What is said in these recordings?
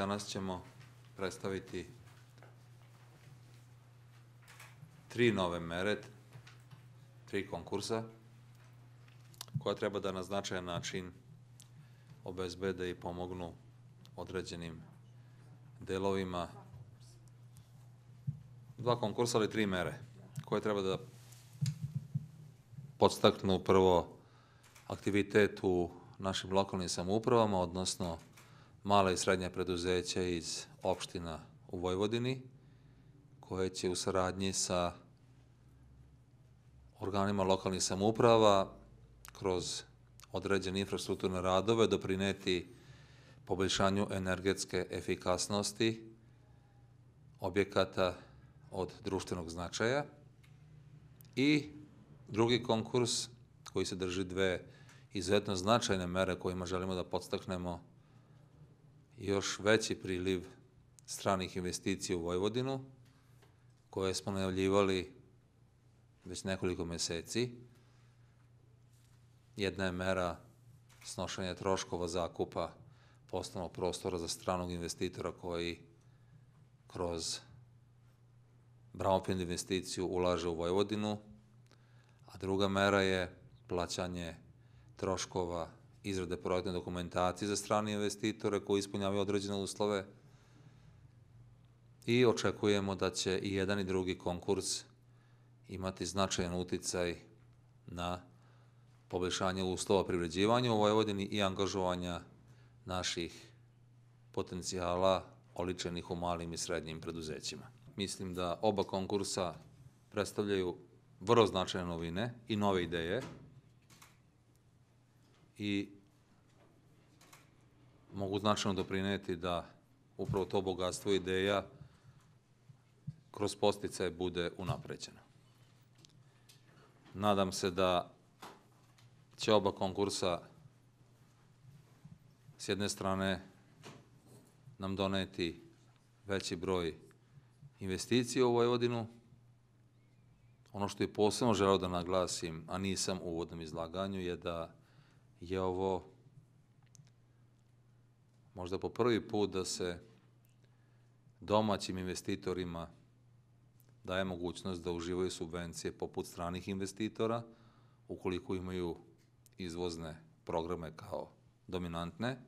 danas ćemo predstaviti tri nove mere, tri konkursa, koja treba da na značajan način obezbede i pomognu određenim delovima. Dva konkursa, ali tri mere, koje treba da podstaknu prvo aktivitet u našim lokalnim samoupravama, odnosno mala i srednja preduzeća iz opština u Vojvodini, koje će u saradnji sa organima lokalnih samouprava kroz određene infrastrukturne radove doprineti poboljšanju energetske efikasnosti objekata od društvenog značaja. I drugi konkurs koji se drži dve izuzetno značajne mere kojima želimo da podstaknemo još veći priliv stranih investicija u Vojvodinu, koje smo najavljivali već nekoliko meseci. Jedna je mera snošanja troškova zakupa poslovnog prostora za stranog investitora koji kroz brownfield investiciju ulaže u Vojvodinu, a druga mera je plaćanje troškova izrade projektne dokumentacije za strane investitore koji ispunjavaju određene uslove i očekujemo da će i jedan i drugi konkurs imati značajan uticaj na poboljšanje uslova privređivanja u Vojvodini i angažovanja naših potencijala oličenih u malim i srednjim preduzećima. Mislim da oba konkursa predstavljaju vrlo značajne novine i nove ideje i mogu značajno doprineti da upravo to bogatstvo ideja kroz posticaje bude unapređeno. Nadam se da će oba konkursa s jedne strane nam doneti veći broj investicija u Vojvodinu. Ono što je posebno želeo da naglasim, a nisam u uvodnom izlaganju, je da je ovo možda po prvi put da se domaćim investitorima daje mogućnost da uživaju subvencije poput stranih investitora, ukoliko imaju izvozne programe kao dominantne.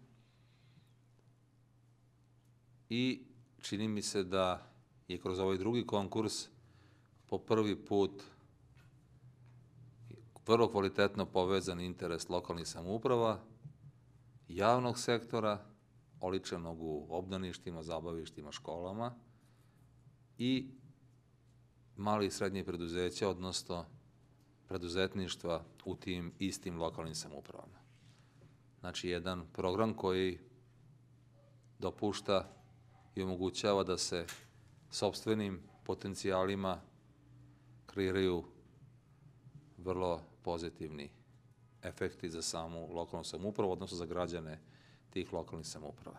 I čini mi se da je kroz ovaj drugi konkurs po prvi put vrlo kvalitetno povezan interes lokalnih samouprava, javnog sektora, oličenog u obdaništima, zabavištima, školama i mali i srednji preduzeća, odnosno preduzetništva u tim istim lokalnim samoupravama. Znači, jedan program koji dopušta i omogućava da se sobstvenim potencijalima kreiraju vrlo pozitivni efekti za samu lokalnu samoupravu, odnosno za građane tih lokalnih samouprava.